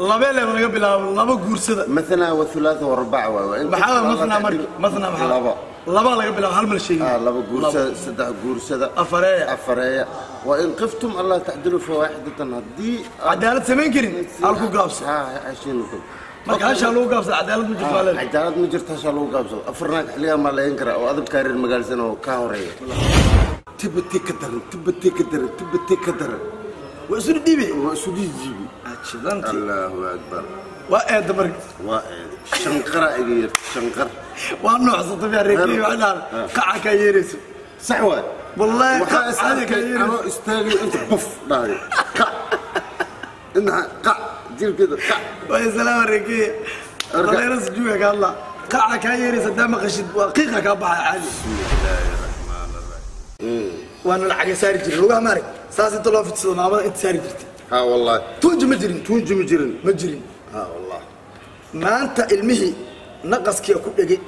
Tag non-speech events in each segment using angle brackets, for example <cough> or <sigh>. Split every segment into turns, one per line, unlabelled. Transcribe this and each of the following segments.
لا لا لا لا لا
لا لا لا لا لا
لا
لا وإن قفتم الله تعدلوا في واحدة هدي
عدالة سمين كرين ألقوا قابسة
ها آه، عشرين نقول ما كانش ألقوا قابسة عدالة مجفالة آه، عدالة مجرتة ألقوا قابسة أفرناك عليها ما لا ينكر.
أو أذب كارير
مقالسين أو كاوري
تبتي
كدر تبتي
كدر تبتي كدر
وأسود ديبي وأسود ديبي آه. شدنتي
الله أكبر. وائد برك. وائد شنقر اقير شنقر. وانو
حصلت بها
الريكي
وعلى آه.
قاعة كيريس
سحوان
والله
قاعة كيريس أنا إستاغي انت بوف ظهري قاع إنها قاع
دير كده. قاع
ويا
سلام الريكي الله يرس جوعك الله. قاعة كيريس قدام قشد وقيقة كبعة عادي بسم الله الرحمن الرحيم. وأنا الحاجة ساري جري. لوغا ماري. ساسي طلعوا في السوق. انت
ساري جرتي
tuunji ma jirin.
Tuunji ma jirin.
Ma jirin. Maanta ilmihii naqaskii ku dhegay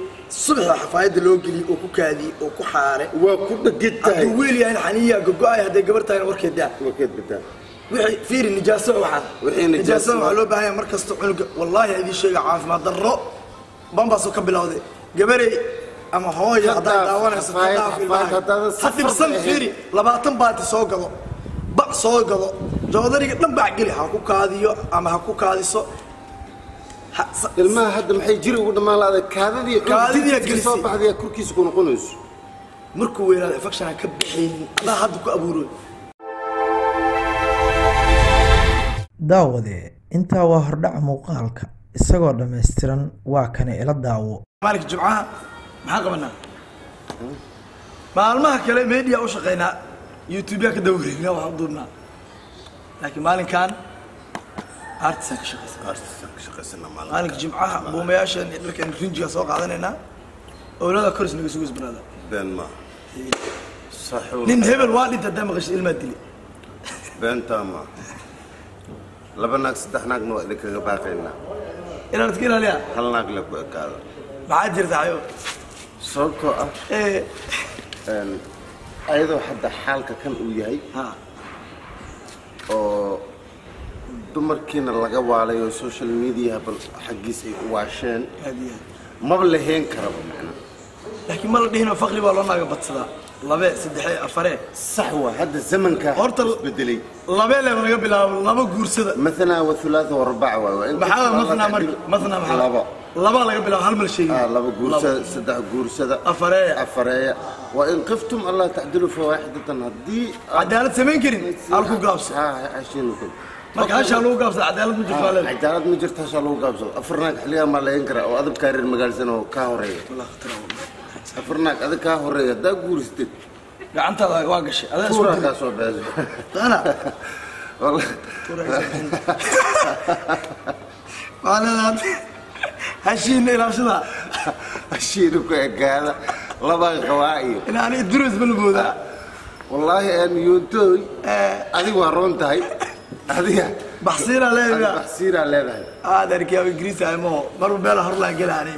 subaxa xafaayadda loo geliyey oo ku kaadiyey oo ku xaare.
Waa ku dhegid tahay.
Hadduu weel yahay xaniyaa gogo-ay hadday gabar tahayna warkeedaa
wakeed badaa
wixii fiiri nijaaso waxaan
Wixii nijaaso
nijaasada waxaa loo baahan yahay mar kasta cunuga. Wallaahi idiin sheega caafimaad darro. Bambaasoo ka bilowday. Gabarey ama hooyo haddaad daawanayso ha dhibsan fiiri. labaatan baati soo gado bac soo gado. Joodariga dhan bac geli ha ku kaadiyo ama ha ku kaadiso. Ha- sa-
ilmaha hadda maxay jiri ugu dhammaan laada kaadadii
Kaadidii
cunugtiisa
gelisay.
soo baxdaya korkiisa ku noqonayso.
Markuu weynaado infection aan ka baxaynin adaa hadda ku abuuroy
daawade intaa waa hordhaca muuqaalka. Isagoo dhammaystiran waa kane ila daawo.
Maalinka jumcaha maxaan qabanaa maalmaha kale media u shaqaynaa يوتيوب ياك دورينا وحن دورنا لكن مالن كان artisan ka shaqaysan artisan ka shaqaysanna maalin maalinka jimcaha buumayaashan dharkan rinjiga soo qaadanaynaa owlada kors naga sugus barada
been ma saxuul
nin hebel waa dhinta daa maqashay ilmaa dili
beentaa ma laba naag saddex naagna waa idinkaga baaqaynaa
inaanad ka ilaaliya
hal naag le ku ekaada
maxaa jirta ayo
sababtoo ah ayadoo hadda xaalka kan uu yahay oo dumarkiina laga waalay oo social mediaha bal xaggiis ay u waasheen maba laheen karaba macnaa
laakiin ma la dhihino fakri baa loo naaga badsadaa labe saddexee afaree
sax waa hadda zamankaa
horta
isbedelay
labee leeba laga bilaabo laba guursada.
Mathnaa wa hulaaha wa arbaca waay
maxaa mathnaa marka mathnaa maxaa?
laba. وإن خفتم الله تعدلوا فواحدة هدي.
عدالة سمين كرين ألكو قابس
ها
عشين لكم مرك هاش ألو قابس عدالة مجرفالين آه،
عدالة مجرفت هاش ألو أفرناك حليا ما لا ينكرا أو أذب كارير
مقالسين أو كاهوري
أفرناك أذب كاهوري دا قول
ستيت يا أنت واقش هذا
اسمه
كورا
كاسو بازو
أنا.
والله.
كورا يسمون ما لا لا hashiina ilaashada
hashiina ku ekaada labaan
qabaa iyo inaan idruus balmooda
wallaahi yuuntooy adigu waa roon tahay. Adiga.
Baxsiinaa leedahay.
Baxsiinaa leedahay.
Aad arkiyaa ingiriis tahay moo marba meela hor laa
gelaani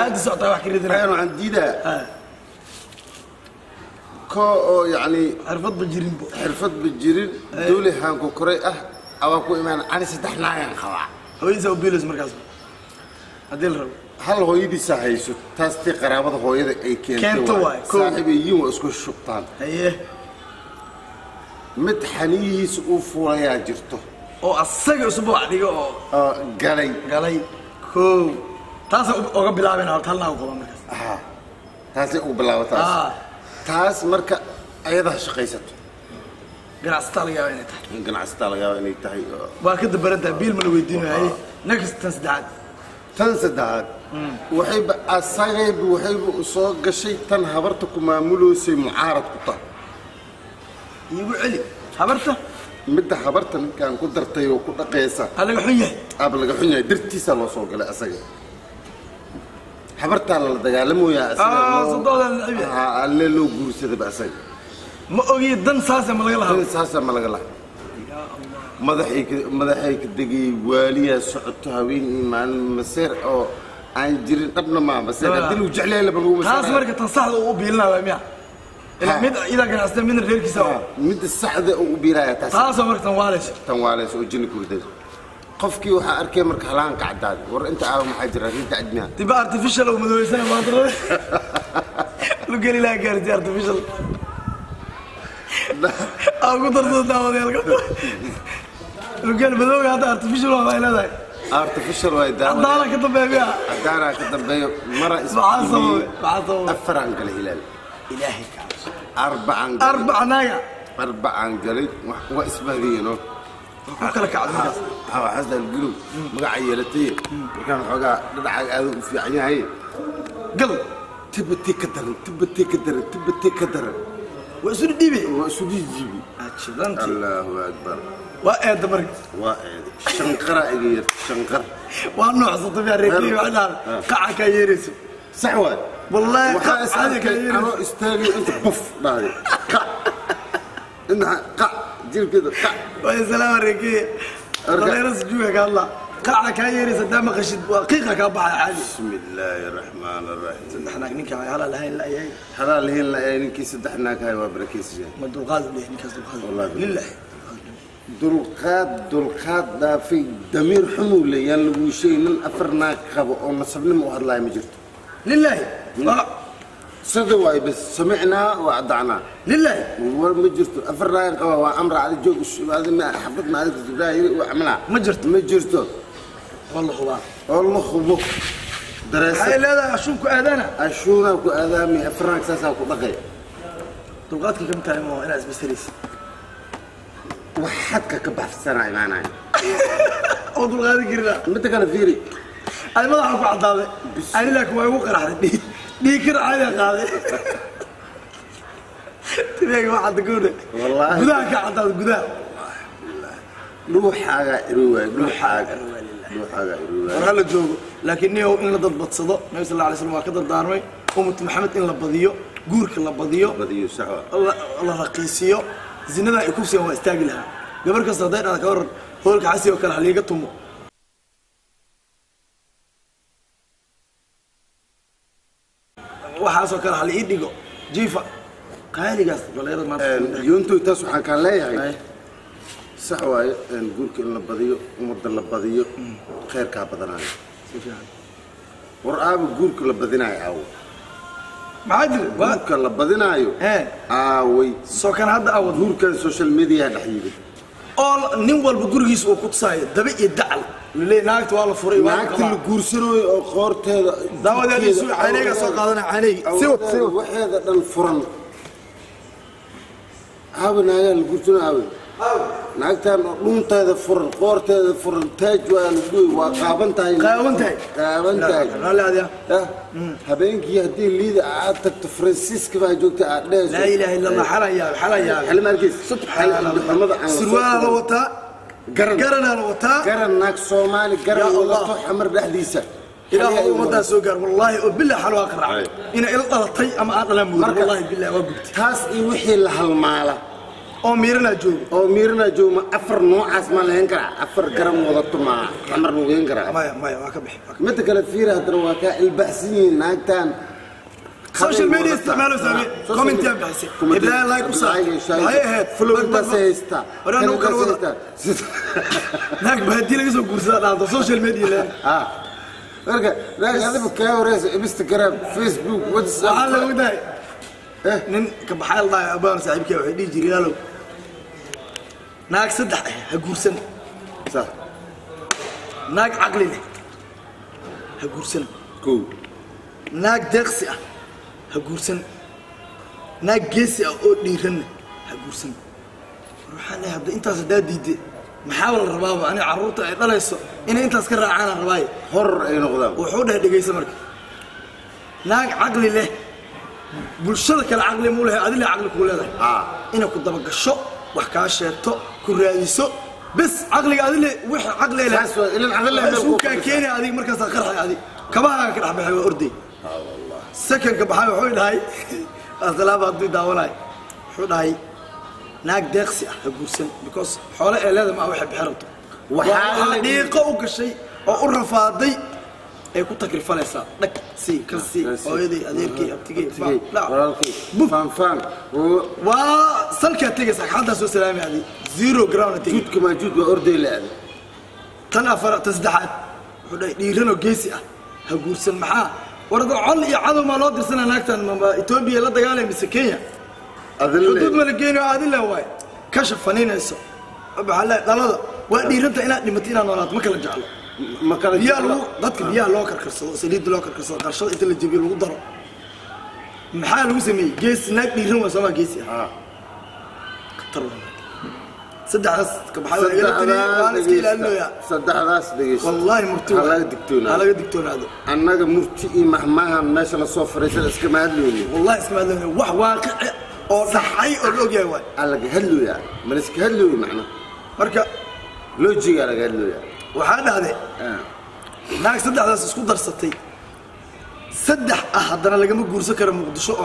aad soctaa wax kiridina ayaan
waxaan diidaa koo oo yacni
xirfad ba jirinbo xirfad
ba jirin. Duuli haanku koray ah. Abaa ku imaan. Ani saddex naagan qabaa
haweensaa u biilays markaas haddii la rabo.
Hal hooyadii saaxayso taas tii
qaraabada hooyada ay
keentaysaaibayiin waa isku shubtaan.
Haye.
Mid xaniyihiisa uu fuulayaa jirto.
Oo asaga usbuucdiga oo
galay.
galay. O taasay uga bilaabeen horta hal naagu qaba markaas.
A taasay uga bilaabataas
ah.
taas. Marka ayadaa shaqaysato.
Ganacsataa laga yaaba inay tahay.
Ganacsataa laga yaaba inay tahay
waa ka dabarantaha biil ma la weydiinayo. Ninka tan saddexaad
tan saddexaad waxayba asagayba waxayba u soo gashay tan habarta ku maamuloysay mucaarad ku tahay
iigu celi. Habarta?
Midda habarta ninkaan ku dartay oo ku dhaqaysa.
Ha laga xun yahay?
Aaba laga xun yahay. Dartiisaa loo soo galay asaga. Habartaa lala dagaalamoyaa
Ah,
alle loo guursadaba asaga.
Ma ogi dan saase ma laga lahaa?
Tan saasa ma laga laha madaxay ka- madaxay ka degay waaliyaa socoto haween maalin maseer oo aan jirin dhabna maa maseer haddii lagu jecel yahay laba lagu
taas marka tan saxda uu u biilinaa waa miya mid idaa ganacsata midna reerkiisa
midda saxda oo u biiraya taas.
Taasoo marka tan waalayso
tan waalaysa oo jinni kurdada qofkii waxaa arkaya marka halaanka caddaaday war inta aawa maxaa jira rinta cadmiya
tiba artificial oo madoweysana maanta lugeli laa gaarti artificial. Aa ugu darso daawadayaalka <laughs>
رجال بدوي
هذا ارتفيشل وما إلى
ذا ارتفيشل واي دعوه
عدانا كدبيبيا عدانا كدبيبيا
مره اسمه معصب
معصب افر عن
الهلال الهي
كاس أربع
عن أربع نايا أربع عن
قلي واسمه ذينو وكل
كعدنا ها حسن القلوب مقعيلتي كان حقا ددعا aad u fiican yahay
gal
tibati ka شبنت الله أكبر. وائد برك. وائد
شنقر اغير شنقر. وانو حصلت بها رجلي وأنا أه.
قاع كيرس
سحوان
والله
قاع
هذيك
أنا استاغي
انت
بوف.
بعدي قاع إنها قاع دير كده. قاع ويا سلام رجلي
الله يرزق جوعك
الله.
كعك هاي ريس دام خشيت وقيقة كبع علي بسم الله الرحمن الرحيم سدحناك نك
هلا الهين لا ياي
هلا الهين لا ياي نك سدحناك
هاي وبركيس جاي ما دلقاد ليه نك دلقاد والله
لله dulqaad dulqaad
dhaafay damiir xumuu le yaan lagu sheegnin afar naag qabo oo nasabnimo u hadlaya ma jirto
lilaahi
sida waay bas samicnaa waa addacnaa
lilaahi
war ma jirto afar naag qaba waa amra cali joog xabad maalik ibraahim waa camlaa
ma jirto
ma jirto
والله خبار
والله خبوك. درس. هاي لا عشون كأذانا عشون
أفرانك ساسا كبقي طلقاتك كم تعلموا أنا
أزمي سريس وحدك كبح في
السنة معناها <laughs> متى
كان فيري؟ أنا
ما أعرف عضاوي أنا لك ما دي على قاضي. <laughs> واحد تقول والله. قداك قداك. روح حاجة روح حاجة
Wallaahi.
gudaha ka caddaaday gudaha
dhuuxaagaa irowaay dhuuxaaga dhuuxaagaa
war
irowaay
hala joogo laakiin niyow in la dadbadsado. Nabi sal alay slam waa ka dardaarmay. Ummatu maxamed in la badiyo guurka la badiyo la- raqiisiyo. Zinada ay kufsigan waa istaagi lahaa. Gabar kasta hadday dhada ka waran hoolka xasi oo kale haliiga tumo. Waxaasoo kale hali ii dhigo. Jiifa qaaligaas dhalinyarada maanta.
Yuntu taas waxaan kaan
Ay.
leeyahay سحواي
نقول كل
لبضيء مرض لبضيء خير كابدنا يعني.
ورعاب نقول كل
لبضينا يعو. ما
أدري.
نقول
كل لبضينا يو. إيه.
آه وي. سو كان هذا
أو. نقول كل السوشيال ميديا الحين. أول نقول بقول جيس وكنت ساي دبي يدعل. لي ناقت والله
فوري والله
ناقت
اللي قرصنوا خورت
هذا ده ولا يسوي عينيك سو قادنا عيني سوت سوت
واحد هذا الفرن هذا نايل قرصنا هذا هذا naagtan oo dhuunteeda furan qoorteeda furan taaj waa qaaban tahay qaaban tahay habeenkii haddii liida aad tagto faransiiska baa joogta aad dhehayso
laa ilaaha illa allah xalayaa xalayaa xilmaarkiis surwaalaada wataa
garan
garanaana wataa
garan naag soomaali garan wadato xamar dhexdiisa
إلهي ومدى
سوقر
والله وبالله حلو أقرع إن إلا طلطي
أما
أطلع مود والله بالله
وقبت تاس إيوحي لها المالة
oo miiranaa joogo
oo miirna joogma afar noocaas ma lahayn karaa afar garan wadato ma xamar ma weyn karaa
maya maya waa ka bixi waa ka
midda kale fiira haddana waa kaa ilbaxsan yihiin naagtan
social media isticmaalo saame comment yaa bixisay ibrahim like u saar waxay ahayd
flowintaasay haystaa
Hore anuu kala wada. naag baadii laga soo guursadaa dhaanto social media leen
Ah. marka naag adiba kaa horeysa instagram facebook
waxaa
whatsapp
lagu dahay
Eh.
nin ka baxay la dhahay abaan saaxiibkii waxay dhihi jiray yaalow naag saddex ah ha guursan.
Sax
naag caqli leh. Ha guursan.
Kow.
Naag deeqsi ah. Ha guursan. Naag geesi ah oo dhiiranna ha guursan. War waxaan leeyahay hadda intaas haddaa diidde maxaaba la rabaaba? Ani carruurta ay dhalayso inay intaas ka raacaanaan rabaaye.
Horor ay noqdaan.
Wuxuu dhahay dhegaysa marka. Naag caqli leh. Bulshada kale caqli muu lehay adile caqli kuu leedahay.
Ah.
inay ku dabagasho wax kaa sheegto كراديسو
بس عقلي عقلك أدلة وح عقلي
لا
إلين
عقل
لا
شو كان كيني هذه مركز آخر هذه كمان كده حبي حبي أردي والله سكن كبحاي وحول هاي أغلب داول هاي حول هاي ناك دقسي أقولسن because حوله إلين ما
هو
حب
حرمته
وحال دقيقة وكل شيء أقول رفاضي ay ku takrifanaysaa dhag sii kan sii hooyaday adeerkay abtigay
Tigay, walaalkay
buf
faanfaan oo
waa salkaa tegaysa xaddaa soo salaamay adi zero ground tegay
juudka maajuud waa orday la aaday
tan afar tan saddexaad wuxuu dhahay dhiiranoo geesi ah ha guursan maxaa warada col iyo cadow maa loo dirsanaa naagtan mama etoobiya la dagaalay mise kenya xuduud
adille
mala geynayo aadila waay ka shafaninayso maxaa leeyahay dhalada waa dhiiranta inaad dhimato inaad noolaato ma kala jeclo
ma kala
biyaha dadka loo karkarsado saliidda loo karkarsado qarshada inta la jebiyo lagu daro. Maxaa lagu sameeyey? Geesi naag dhiiran waa soomaa geesi ah.
Ah.
saddexdaas ka baxay waa igala tiri waan iska ilaalinoyaa
saddexdaas dhegeysta.
Wallaahi murti
ha
waa.
laga digtoonaado.
Ha laga digtoonaado.
Annaga murti iyo maxmahan meesha la soo fariisada iskama hadlooni
wallahi iskama hadlayno wax waaqici oo dhaxay oo la ogyahay waay.
Aa laga hadlooyaa. Ma laiska hadlooyi macna
marka
loojigaa laga hadlooyaa
وحاله هذا ناقص صدق هذا سكوت درس تي أحد أنا لقمة جورس كرم مقدسه
أو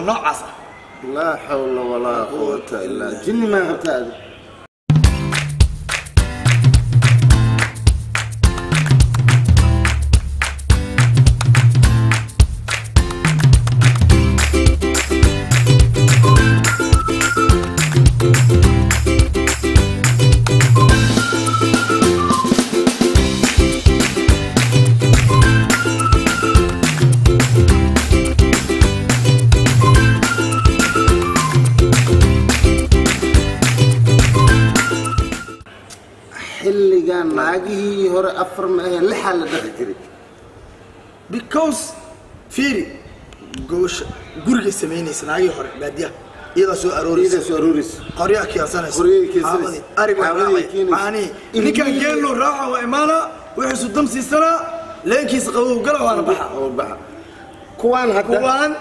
لا حول ولا قوة إلا جن ما هتاعد xilligaa naagihii hore afar ma aheen lixaa la dhaqi jiray.
Because fiiri goosha gurigay samaynaysa naagii hore baadiyaha iyadaa soo arooraysa.
Soo arooris
qoryaha keensanaysa
Qoryaha keensanaysa.
ariga
Ilmihii-
ninkan geelluu raaca waa imaana wixiisu dam siisanaa leenkiisa qabow gala waana baxa.
Oo baxa. Kuwaan hadda
kuwaan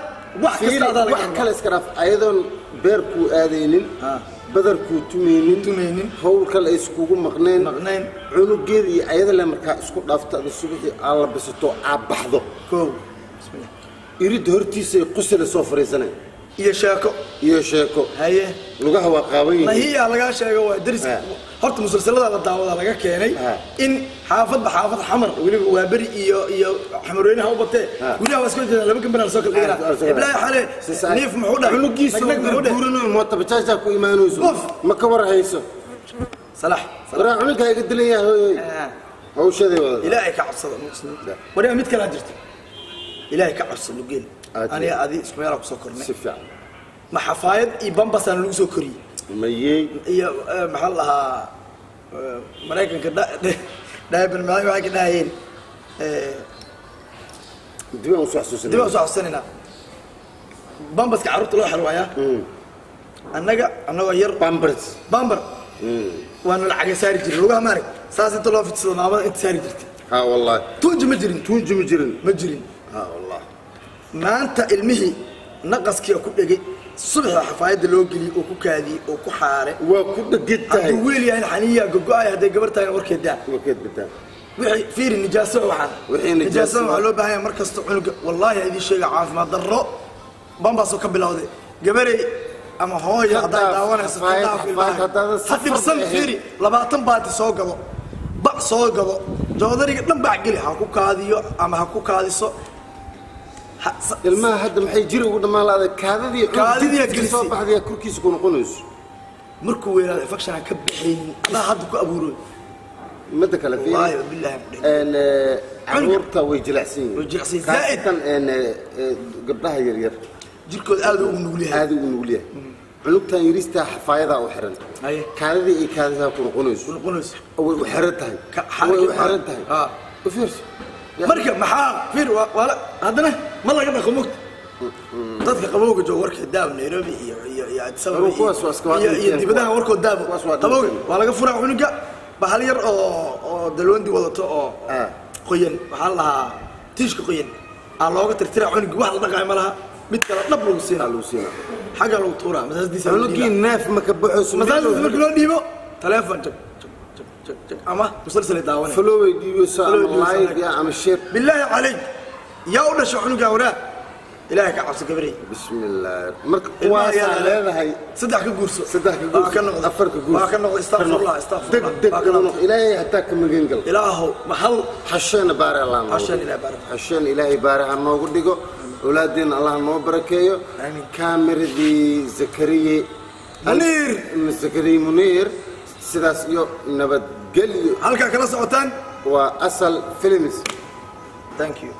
wax
fiiri,
kasta adaa laga
wax
rabaa.
kale iska dhaaf ayadoon beerkuu aadaynin
Ah.
badarkuu tumaynin howl kale iskugu maqnayn cunugeeda iyo ayada le markaa isku dhaafto ada subaxii aa la bisato aa baxdo. Iridda hortiisay qusile soo fariisanay
iyo sheeko
iyo sheeko
haye
lugaha waa qaawan
lahiya laga sheego waa
daris
horta musalsalada la daawada laga keenay in xaafadba xaafad xamar weliba waa beri iyo iyo xamarweyne ha u batee weliba waa isku jeeda laba gambar
soo kala
dhigaa iblaay
xale
neef muxuu dhac
cunugiisa guurinay moota bajaajta ku imaanayso ma ka war hayso
salax
wara cunuga iga dilayaa
hooyay
hawshaday wada
ilaahay ka cabsada muslimiinta wariga mid kale jirto ilaahay ka cabsada
lugeen
aniga adi isku meelaa ku soo kornay.
Si fiican.
Ma xafaayad iyo bambasana lagu soo koriyey
mayey.
Iyo eh, maxaa la dhahaa eh, maraykanka dhaaban maadaama waxay ka dhahayeen? Eh,
dib aan u soo xasuusanay
dib aan u soo xasuusanaynaa bambaska carruurta loo xelwaayaa mm. annaga annagoo yar.
Bambars.
Bambar. Mm. Waana lacaga saari jiray. Lugaha maarag saas inta loo fidsado maamada inta saari jirtay.
Ha wallaahi.
Tuunji ma jirin.
Tuunji ma jirin.
Ma jirin.
Ha wallaahi
maanta ilmihii naqaskiia ku dhegay subaxda xafaayadda loo geliyey oo ku kaadiyey oo ku xaare.
Waa ku
dhegetahay
hadduu
wiil yahay xaniya gogo-ay hadday gabar tahay warkeed
daa warkeed bataa
wixii fiiri nijaasada waxaan
wixii
nijaasada waxaa loo baahan yahay mar kasta cunuga. Wallaahi idii sheega caafimaad darro bambaasoo ka bilowday. Gabarey ama hooyo
haddaa
daawanayso ha
dirsan
fiiri labaatan baati soo gabo. Ba soo gabo. Joodariga dhan bac geli ha ku kaadiyo ama ha ku kaadiso
ilmaha hadda maxay jiri ugu dhamaan lahaday kaadadii cunugtiisa soo baxday korkiisa ku noqonayso.
Markuu weynaado infection ka bixaynin adaa hadda ku abuuroy
midda kale
dheh
een carruurta way jilicsan yihiin.
Way jilicsan yihiin. Zaa'id.
Khaasatan, een ee, gabdhaha yaryar
jirkooda aad ugu nugul yahay.
Aad ugu nugul yahay. Cunugtan yaristaa xafaayadaa u xiran. Kaadadii iyo kaadisaa ku noqonayso. Way u xiran tahay. Way u xiran tahay.
Ah.
u fiirso
marka maxaa la- haddana ma laga dhaqo mogta dadka qabowga jooga warka daab nairobi iyo iyo iyo addis ababa
Kuwaas- kuwaas waa iska- waa
iyo iyo
dhinteen.
dibadaha warkood
waa
qabowga waa laga furaa cunuga bahal yar oo oo dalwandi wadato oo
Ah.
qoyan. Waxaa la dhahaa tiishka qoyan. Aa looga tirtira cunuga wax la dhaqaayo ma laha. Mid kale dhab lagu
Aa,
siinaa
lagu siinaa.
xagga lagu tuuraa.
Cunugii
dhiibaa.
neef ma ka baxayso
masaajdiisa marka loo dhiibo taleefon jag ama musalsal
daawan flowe
diibeyso
ama live ya ama shir
billaahi calayk yaa u dhasho cunugaa wanaag ilaahay ka cabsi
gabaray bismillaah marka kuwaasaa leedahay
saddex ka guurso.
saddex ka guurso.
ka noqdo.
Afar ka
guurso. Ka noqdo. Astaghfirullah astaghfirullah
deg deg noq ilaahay hataa ka magan gal.
Ilaahu mahal.
Xasheen baara allah
xasheen ilaahay baara
xasheen ilaahay baara ha noogu dhigo. Awlaadeena allah noo barakeeyo. Kaameradii zakariye.
Muniir.
Zakariye muniir. Sidaas iyo
nabad halkaa kala socotaan.
Waa asal films
thank you.